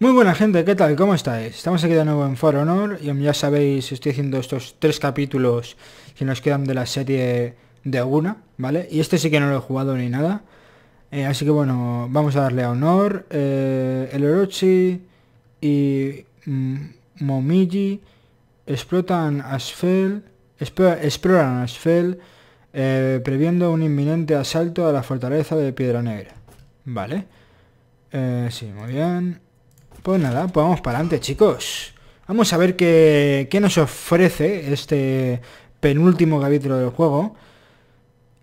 Muy buena gente, ¿qué tal? ¿Cómo estáis? Estamos aquí de nuevo en For Honor y ya sabéis, estoy haciendo estos tres capítulos que nos quedan de la serie de una, ¿vale? Y este sí que no lo he jugado ni nada. Eh, así que bueno, vamos a darle a Honor, eh, el Orochi y mm, Momiji explotan Asfel, explora- exploran Asfel eh, previendo un inminente asalto a la fortaleza de Piedra Negra. Vale. Sí, muy bien. Pues nada, pues vamos para adelante, chicos. Vamos a ver qué, qué nos ofrece este penúltimo capítulo del juego.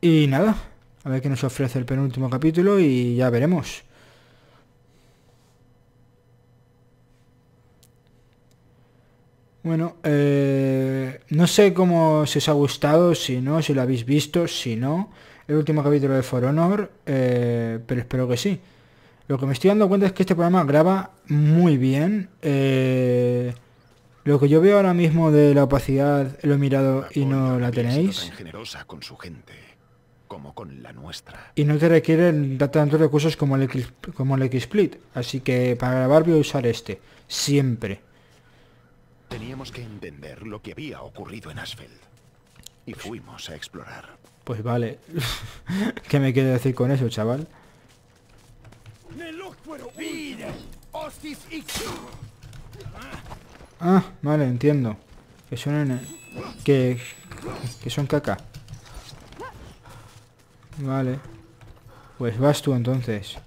Y nada, a ver qué nos ofrece el penúltimo capítulo y ya veremos. Bueno, eh, no sé cómo si os ha gustado, si no, si lo habéis visto, si no, el último capítulo de For Honor, eh, pero espero que sí. Lo que me estoy dando cuenta es que este programa graba muy bien. eh, lo que yo veo ahora mismo de la opacidad lo he mirado y no la tenéis. tan generosa con su gente como con la nuestra. Y no te requieren tantos recursos como el, X, como el XSplit. Así que para grabar voy a usar este. Siempre. Teníamos que entender lo que había ocurrido en Asfeld. Y fuimos a explorar. Pues vale. ¿Qué me quiere decir con eso, chaval? Ah, vale, entiendo. Que son en que, que son caca. Vale. Pues vas tú entonces.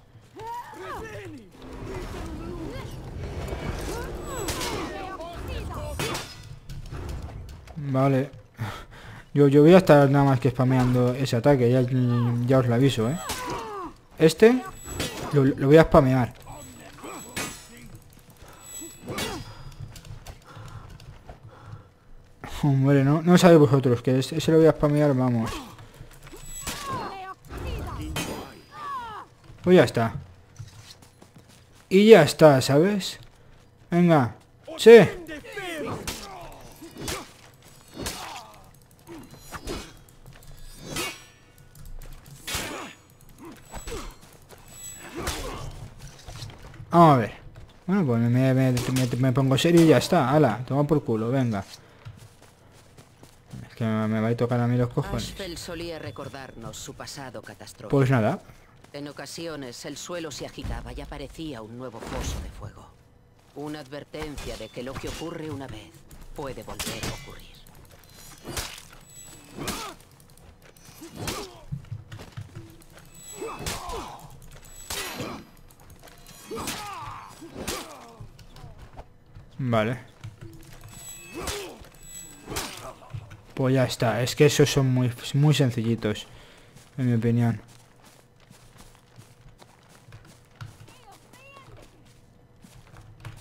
Vale. Yo, yo voy a estar nada más que spameando ese ataque, ya, ya os lo aviso, ¿eh? Este lo, voy a spamear. Hombre, no, no sabéis vosotros que ese, ese lo voy a spamear, vamos. Pues ya está. Y ya está, ¿sabes? Venga. Sí. Pongo serio y ya está. Hala, toma por culo, venga. Es que me, me va a tocar a mí los cojones. Solía recordarnos su pasado. Pues nada. En ocasiones el suelo se agitaba y aparecía un nuevo foso de fuego. Una advertencia de que lo que ocurre una vez puede volver a ocurrir. Vale. Pues ya está. Es que esos son muy, muy sencillitos. En mi opinión.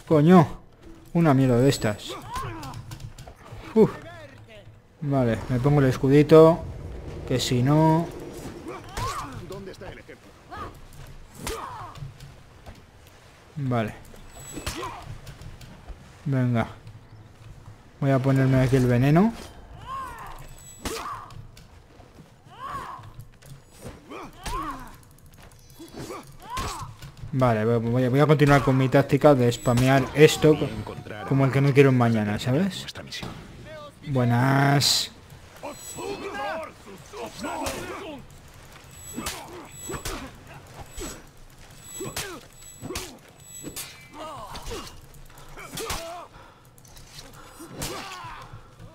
Coño. Una mierda de estas. Uf. Vale, me pongo el escudito. Que si no... Vale. Venga. Voy a ponerme aquí el veneno. Vale, voy- a, voy a continuar con mi táctica de spamear esto como el que no quiero mañana, ¿sabes? Buenas.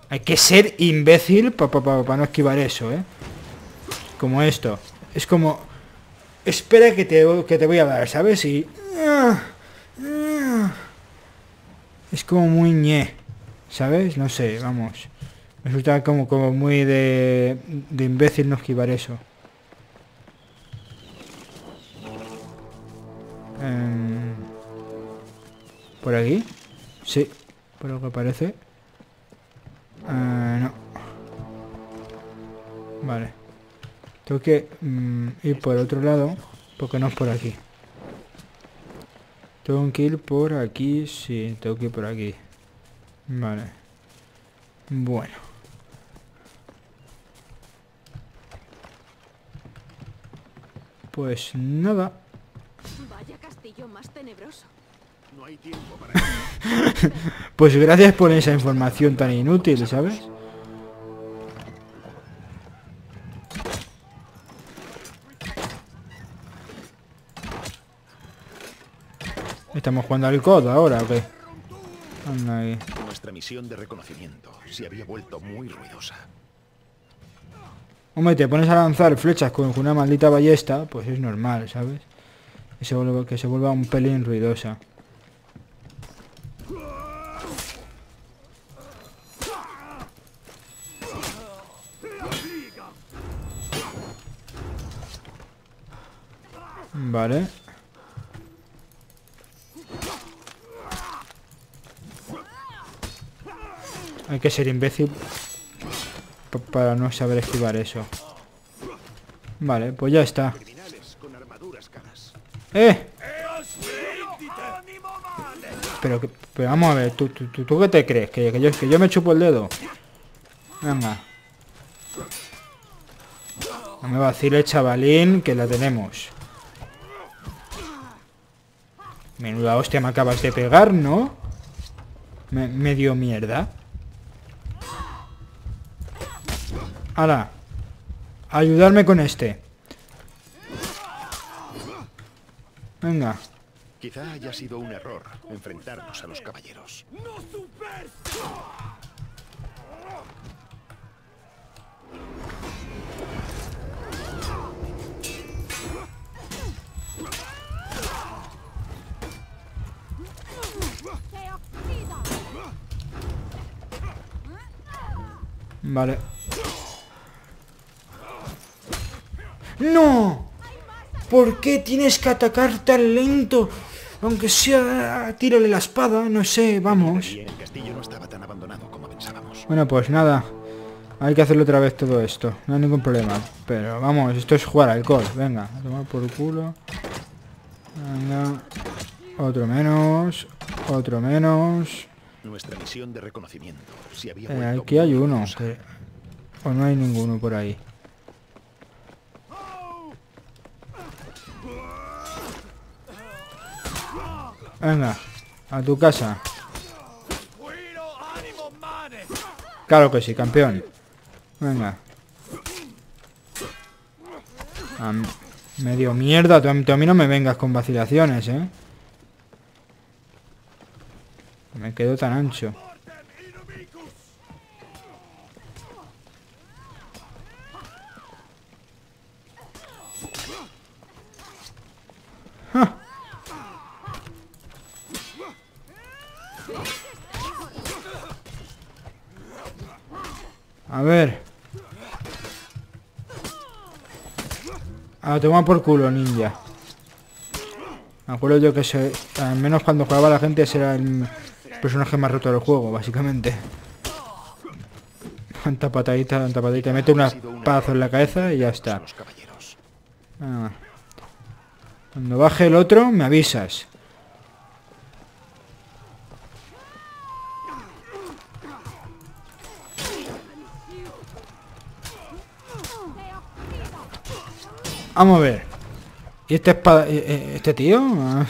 Hay que ser imbécil para no esquivar eso, ¿eh? Como esto. Es como... Espera que te, que te voy a dar, ¿sabes? Y... Es como muy ñe. ¿Sabes? No sé, vamos. Me resulta como, como muy de, de imbécil no esquivar eso. Em, ¿Por aquí? Sí, por lo que parece. Ah, no. Vale. Tengo que mm, ir por otro lado, porque no es por aquí. Tengo que ir por aquí, sí, tengo que ir por aquí. Vale. Bueno. Pues nada. Vaya castillo más tenebroso. No hay tiempo para... Pues gracias por esa información tan inútil, ¿sabes? ¿Estamos jugando al COD ahora o qué? Anda ahí. Nuestra misión de reconocimiento se había vuelto muy ruidosa. Hombre, te pones a lanzar flechas con una maldita ballesta, pues es normal, ¿sabes? Que se vuelva, que se vuelva un pelín ruidosa. Vale. Hay que ser imbécil pa- para no saber esquivar eso. Vale, pues ya está. ¡Eh! Pero, pero vamos a ver, ¿tú, tú, tú, qué te crees? ¿Que, que yo, ¿Que yo me chupo el dedo? Venga. No me vacile, chavalín, que la tenemos. Menuda hostia me acabas de pegar, ¿no? Me, medio mierda. Ahora. Ayudarme con este. Venga. Quizá haya sido un error enfrentarnos a los caballeros. Vale. ¡No! ¿Por qué tienes que atacar tan lento? Aunque sea... Tírale la espada, no sé, vamos. Y el castillo no estaba tan abandonado como pensábamos. Bueno, pues nada. Hay que hacerlo otra vez todo esto. No hay ningún problema. Pero vamos, esto es jugar alcohol. Venga, a tomar por culo. Venga. Otro menos. Otro menos. Nuestra misión de reconocimiento había Eh, aquí hay uno. que- O no hay ninguno por ahí. Venga, a tu casa. Claro que sí, campeón. Venga. Am- medio mierda, a tú a mí no me vengas con vacilaciones, ¿eh? Me quedo tan ancho. A ver. A tomar por culo, ninja. Me acuerdo yo que se, al menos cuando jugaba la gente ese era el personaje más roto del juego, básicamente. Tanta patadita, tanta patadita. Mete un palazo en la cabeza y ya está. Ah. Cuando baje el otro, me avisas. Vamos a ver. ¿Y este espada, eh, eh, este tío? Ah.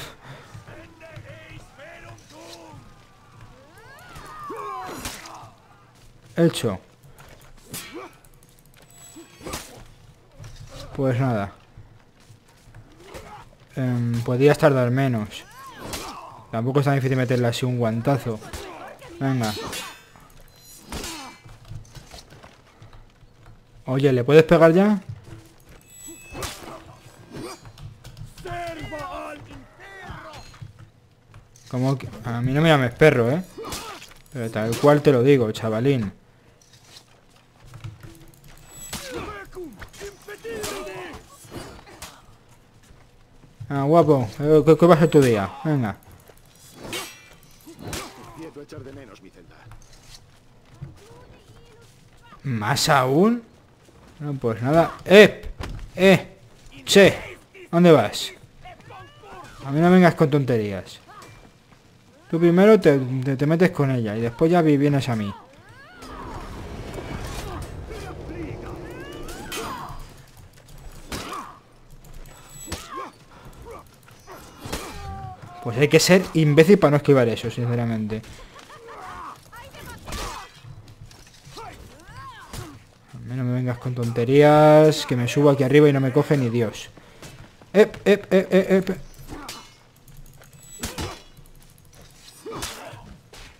Hecho. Pues nada. Em, podrías tardar menos. Tampoco es tan difícil meterle así un guantazo. Venga. Oye, ¿le puedes pegar ya? Como que... A mí no me llames perro, ¿eh? Pero tal cual te lo digo, chavalín. Ah, guapo. Eh, ¿Qué, qué va tu día? Venga. ¿Más aún? No, pues nada. ¡Eh! ¡Eh! ¡Che! ¿Dónde vas? A mí no vengas con tonterías. Tú primero te, te- te metes con ella y después ya vi- vienes a mí. Pues hay que ser imbécil para no esquivar eso, sinceramente. No me vengas con tonterías, que me subo aquí arriba y no me coge ni Dios. Ep, ep, ep, ep,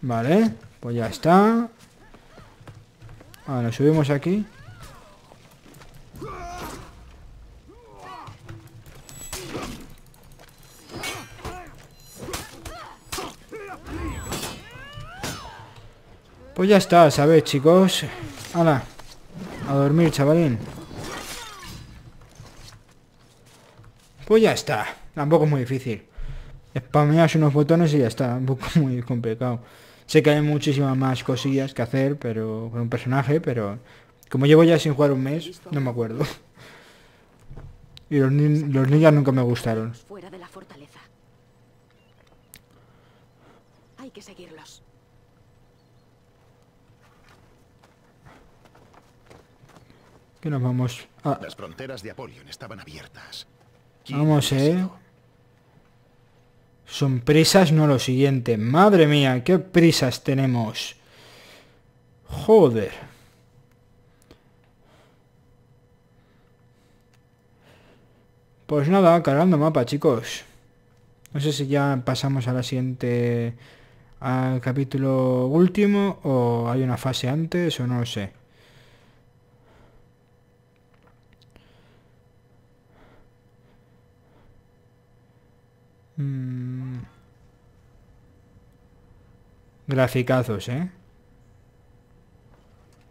Vale, pues ya está. Ahora subimos aquí. Pues ya está, ¿sabes, chicos? Hala. A dormir, chavalín. Pues ya está. Tampoco es muy difícil. Spameas unos botones y ya está. Tampoco es muy complicado. Sé que hay muchísimas más cosillas que hacer, pero con un personaje, pero como llevo ya sin jugar un mes, no me acuerdo. Y los, los ninjas nunca me gustaron. Hay que seguirlos. Que nos vamos a... Las fronteras de Apolion estaban abiertas. Vamos, eh. Son prisas, no lo siguiente. Madre mía, qué prisas tenemos. Joder. Pues nada, cargando mapa, chicos. No sé si ya pasamos a la siguiente... Al capítulo último o hay una fase antes o no lo sé. Mm. Graficazos, ¿eh?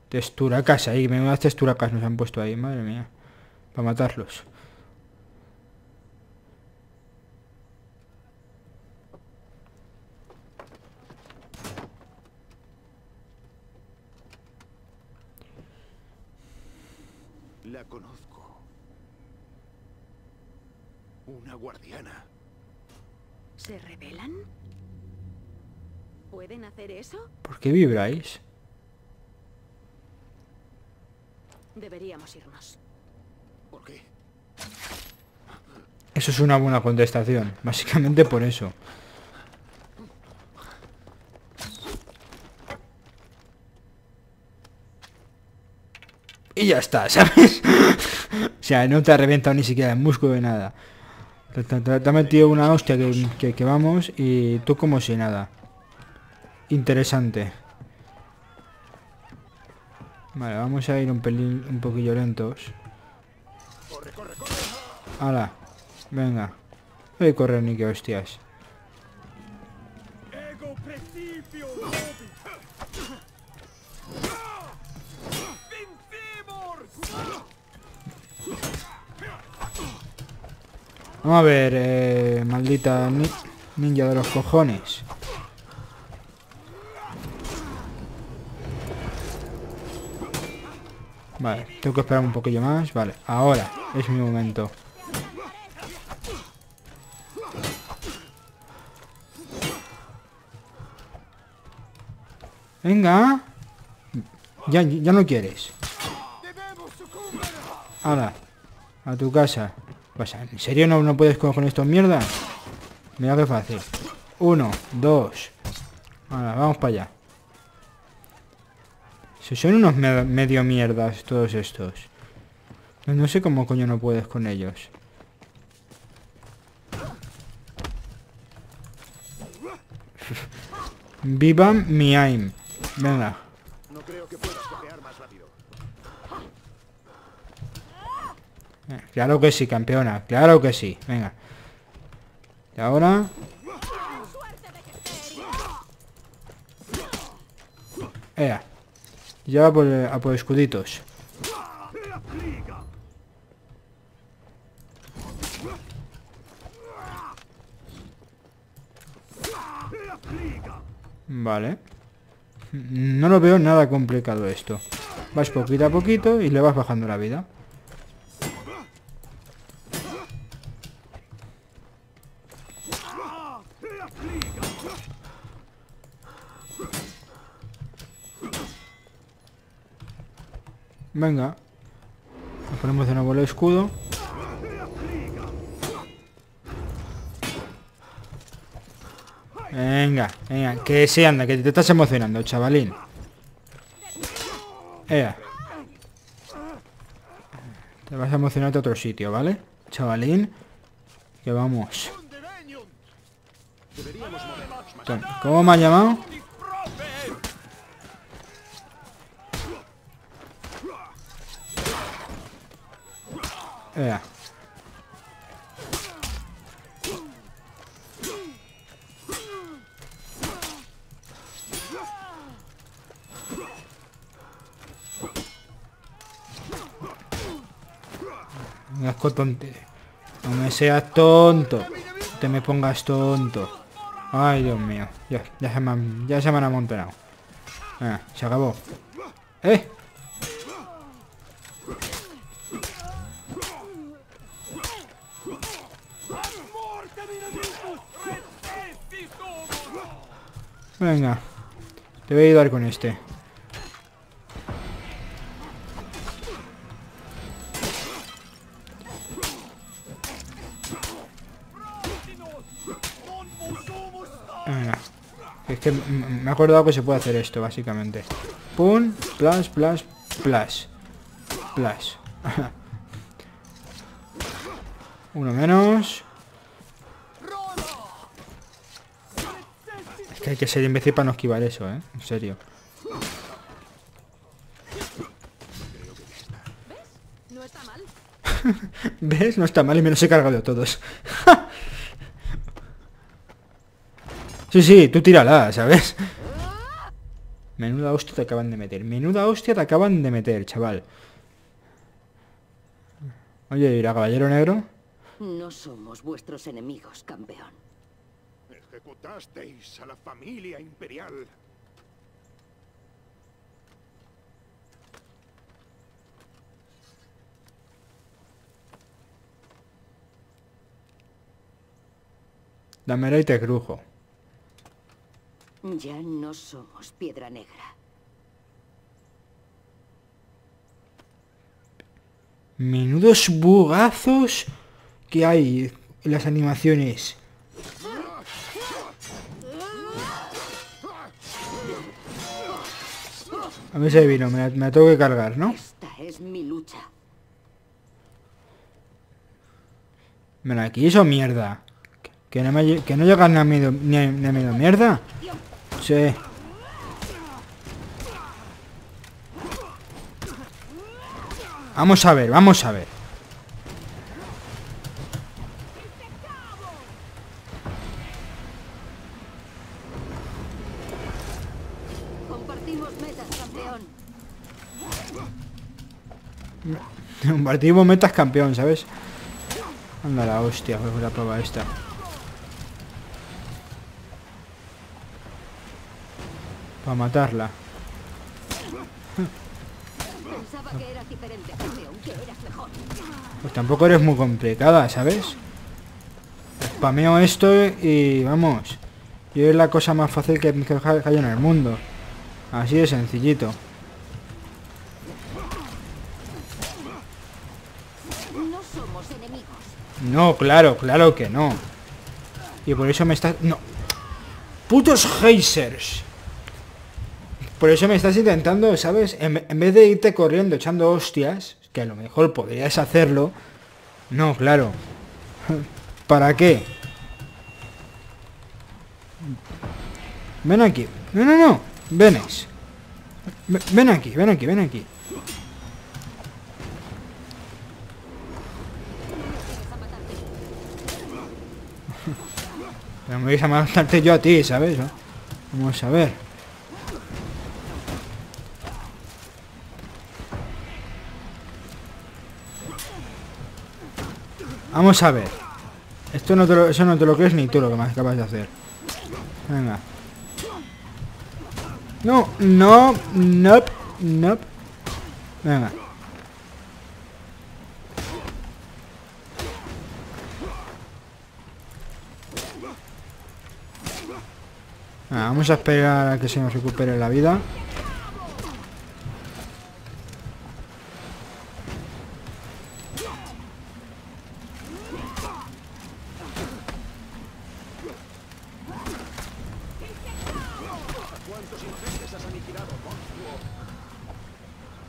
Texturacas ahí, menudas texturacas nos han puesto ahí, madre mía. Para matarlos. La conozco. Una guardiana. ¿Se rebelan? ¿Pueden hacer eso? ¿Por qué vibráis? Deberíamos irnos. ¿Por qué? Eso es una buena contestación. Básicamente por eso. Y ya está, ¿sabes? o sea, no te ha reventado ni siquiera el músculo de nada. Te, ha metido una hostia que, que, vamos y tú como si nada. Interesante. Vale, vamos a ir un pelín, un poquillo lentos. Hala, venga. Voy a correr ni que hostias. Vamos a ver, eh, maldita ninja de los cojones. Vale, tengo que esperar un poquillo más. Vale, ahora es mi momento. Venga. Ya, ya no quieres. Ahora, a tu casa. ¿En serio no, no puedes con, esto mierda? Mira qué fácil. Uno, dos. Ahora, vamos para allá. Son unos medio mierdas todos estos. No, sé cómo coño no puedes con ellos. Viva mi aim. Venga. Claro que sí, campeona. Claro que sí. Venga. Y ahora... Ea. Ya por, a por escuditos. Vale. No lo veo nada complicado esto. Vas poquito a poquito y le vas bajando la vida. Venga. Nos ponemos de nuevo el escudo. Venga, venga, que sí anda, que te estás emocionando, chavalín. Ea. Te vas a emocionar a otro sitio, ¿vale? Chavalín. Que vamos. ¿Cómo me ha llamado? Ea. Venga, tonte. No me seas tonto. No te me pongas tonto. Ay, Dios mío. Ya, ya, se, me han, ya se me han amontonado. Venga, se acabó. ¡Eh! Venga. Te voy a ayudar con este. Venga. Es que me he acordado que se puede hacer esto, básicamente. Pum, plus, plus, plus. Plus. Uno menos. Es que hay que ser imbécil para no esquivar eso, ¿eh? En serio. No está mal. ¿Ves? No está mal y me los he cargado a todos. sí, sí, tú tírala, ¿sabes? Menuda hostia te acaban de meter. Menuda hostia te acaban de meter, chaval. Oye, ¿y la caballero negro? No somos vuestros enemigos, campeón. Ejecutasteis a la familia imperial. Dámela y te crujo. Ya no somos piedra negra. Menudos bugazos que hay en las animaciones. A ver si vino, me la, me tengo que cargar, ¿no? Esta es mi lucha. ¿Me la quiso mierda? ¿Que no, me, lle- que no llegas ni a medio, ni a, ni a medio mierda? Sí. Vamos a ver, vamos a ver. Compartimos metas, campeón. Compartimos metas campeón, ¿sabes? Anda la hostia, fue la prueba esta. Para matarla. Pensaba que eras diferente, campeón, que eras mejor. Pues tampoco eres muy complicada, ¿sabes? Spameo esto y vamos. Y es la cosa más fácil que, que hay en el mundo. Así de sencillito. No somos enemigos. No, claro, claro que no. Y por eso me estás... No. Putos geysers. Por eso me estás intentando, ¿sabes? En, en vez de irte corriendo echando hostias, que a lo mejor podrías hacerlo. No, claro. ¿Para qué? Ven aquí. No, no, no. Venes. Ven- aquí, ven aquí, ven aquí. Pero me vais a matarte yo a ti, ¿sabes? Vamos a ver. Vamos a ver. Esto no te lo, eso no te lo crees ni tú lo que me acabas de hacer. Venga. No, no, nope, nope. Venga. Vamos a esperar a que se nos recupere la vida.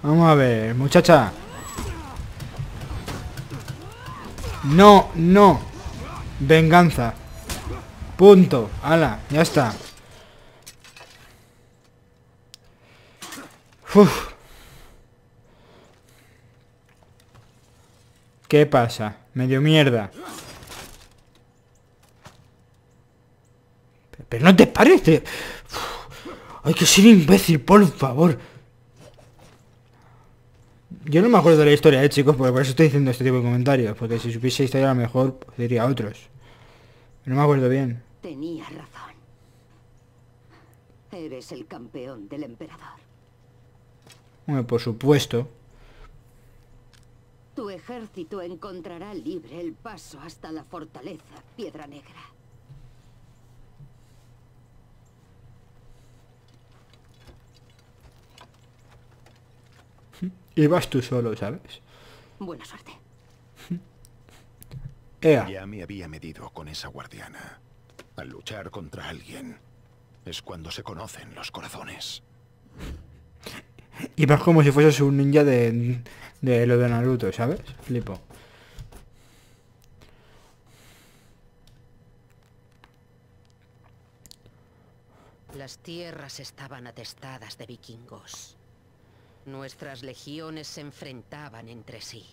Vamos a ver, muchacha. No, no. Venganza. Punto. Ala, ya está. Uf. ¿Qué pasa? Medio mierda. Pero no te parece. Hay que ser imbécil, por favor. Yo no me acuerdo de la historia, eh, chicos, porque por eso estoy diciendo este tipo de comentarios. Porque si supiese historia a lo mejor pues, diría otros. No me acuerdo bien. Tenía razón. Eres el campeón del emperador. Bueno, por supuesto. Tu ejército encontrará libre el paso hasta la fortaleza Piedra Negra. Y vas tú solo, ¿sabes? Buena suerte. Ea. Ya me había medido con esa guardiana. Al luchar contra alguien es cuando se conocen los corazones. Y vas como si fueses un ninja de, de lo de Naruto, ¿sabes? Flipo. Las tierras estaban atestadas de vikingos. Nuestras legiones se enfrentaban entre sí.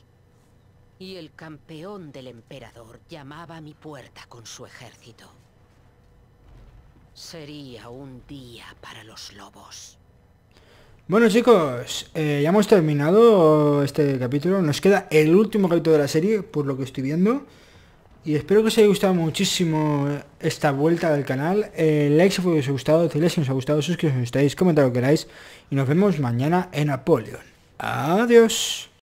Y el campeón del emperador llamaba a mi puerta con su ejército. Sería un día para los lobos. Bueno chicos, eh, ya hemos terminado este capítulo. Nos queda el último capítulo de la serie, por lo que estoy viendo. Y espero que os haya gustado muchísimo esta vuelta del canal. Eh, like si os ha gustado, decirles si os ha gustado, suscribiros si no estáis, comentar lo que queráis. Y nos vemos mañana en Apoleon. Adiós.